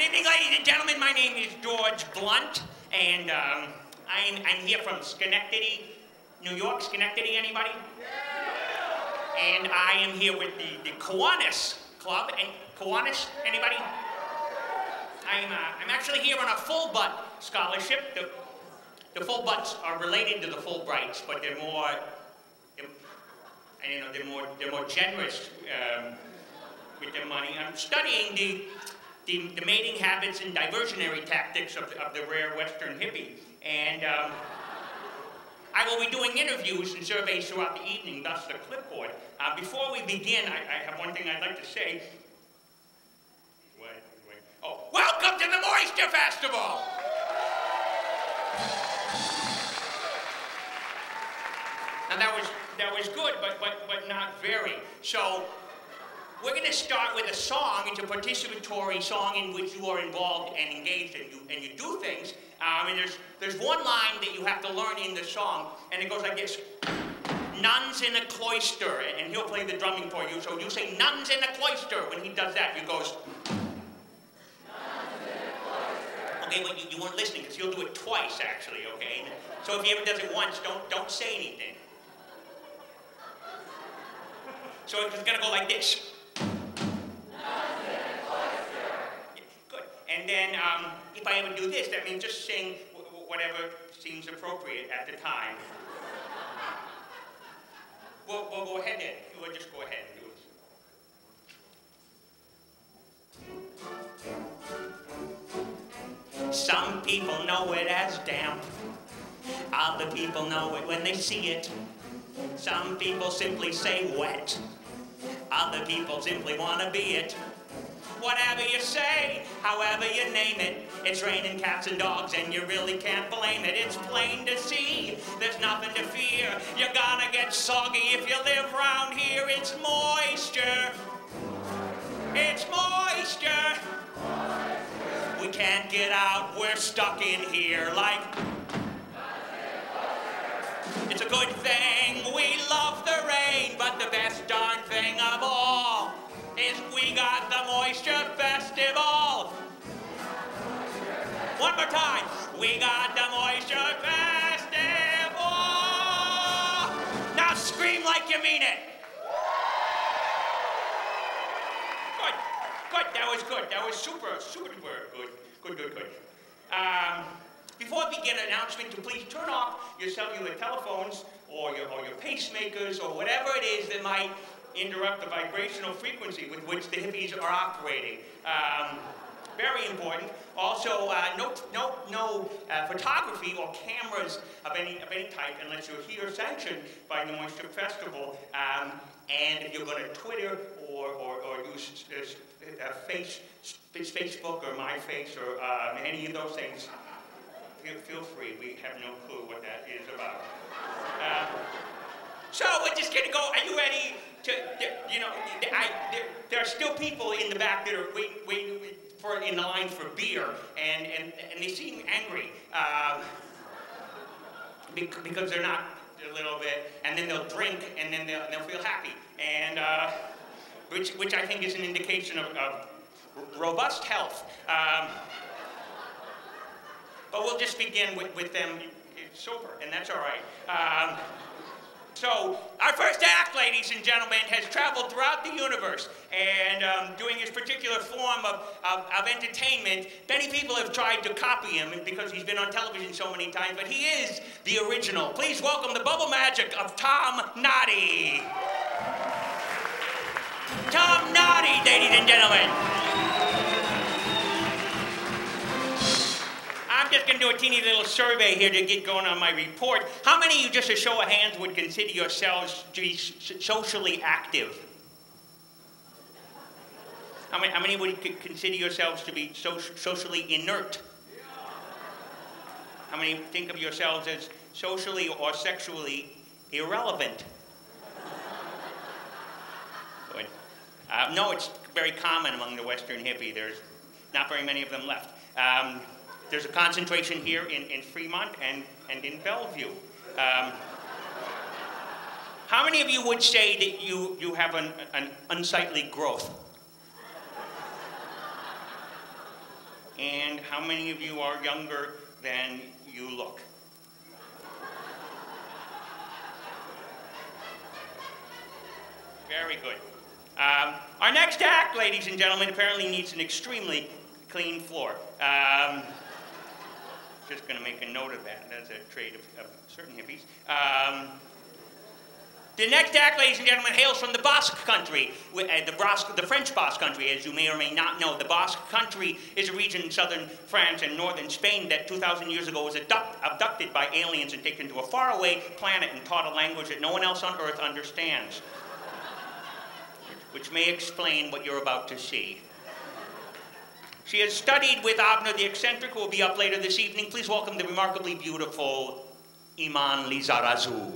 Good evening, ladies and gentlemen. My name is George Blunt, and um, I'm, I'm here from Schenectady, New York. Schenectady, anybody? And I am here with the, the Kiwanis Club. And Kiwanis, anybody? I'm, uh, I'm actually here on a full butt scholarship. The, the full butts are related to the Fulbrights, but they're more, they're, I don't know, they're more, they're more generous um, with their money. I'm studying the the, the mating habits and diversionary tactics of, of the rare Western hippie. And um, I will be doing interviews and surveys throughout the evening, thus the clipboard. Uh, before we begin, I, I, have one thing I'd like to say. Wait, wait. Oh, welcome to the Moisture Festival! And that was that was good, but but but not very. So we're going to start with a song. It's a participatory song in which you are involved and engaged and you, and you do things. Um, and there's, there's one line that you have to learn in the song, and it goes like this. Nuns in a cloister, and he'll play the drumming for you. So you say nuns in a cloister. When he does that, you goes. Okay, well, you, you weren't listening because he'll do it twice, actually, okay? So if he ever does it once, don't, don't say anything. So it's going to go like this. Then um, if I ever do this, that means just sing whatever seems appropriate at the time. we'll, we'll go ahead then. We'll just go ahead and do it. Some people know it as damp. Other people know it when they see it. Some people simply say wet. Other people simply want to be it whatever you say, however you name it. It's raining cats and dogs, and you really can't blame it. It's plain to see, there's nothing to fear. You're gonna get soggy if you live round here. It's moisture. It's moisture. We can't get out, we're stuck in here like. It's a good thing we love the rain, but the best darn thing of all is we got the Moisture Festival. One more time. We got the Moisture Festival. Now scream like you mean it. Good. Good. That was good. That was super, super good. Good, good, good. Um, before we begin announcement, to please turn off your cellular telephones or your, or your pacemakers or whatever it is that might interrupt the vibrational frequency with which the hippies are operating. Um, very important. Also, uh, no, no, no uh, photography or cameras of any, of any type unless you're here sanctioned by the Moisture Festival. Um, and if you're going to Twitter or, or, or use uh, face, Facebook or MyFace or um, any of those things, feel, feel free. We have no clue what that is about. Uh, so we're just going to go. Are you ready? To, you know, I, there, there, are still people in the back that are waiting, waiting for in the line for beer, and, and, and they seem angry uh, because they're not a little bit, and then they'll drink, and then they'll, they'll feel happy, and uh, which, which I think is an indication of, of robust health. Um, but we'll just begin with, with them sober, and that's all right. Um, so our first act, ladies and gentlemen, has traveled throughout the universe and um, doing his particular form of, of, of, entertainment. Many people have tried to copy him because he's been on television so many times, but he is the original. Please welcome the bubble magic of Tom Noddy. Tom Noddy, ladies and gentlemen. Just going to do a teeny little survey here to get going on my report. How many of you, just a show of hands, would consider yourselves to be socially active? How many, how many would consider yourselves to be so, socially inert? How many think of yourselves as socially or sexually irrelevant? Good. Uh, no, it's very common among the Western hippie. There's not very many of them left. Um, there's a concentration here in, in Fremont and, and in Bellevue. Um, how many of you would say that you, you have an, an unsightly growth? And how many of you are younger than you look? Very good. Um, our next act, ladies and gentlemen, apparently needs an extremely clean floor. Um, just going to make a note of that. That's a trait of, of certain hippies. Um, the next act, ladies and gentlemen, hails from the Basque country, uh, the, Basque, the, French Basque country, as you may or may not know. The Basque country is a region in southern France and northern Spain that 2,000 years ago was abduct, abducted by aliens and taken to a faraway planet and taught a language that no one else on Earth understands, which may explain what you're about to see. She has studied with Avner the eccentric, who will be up later this evening. Please welcome the remarkably beautiful Iman Lizarazu.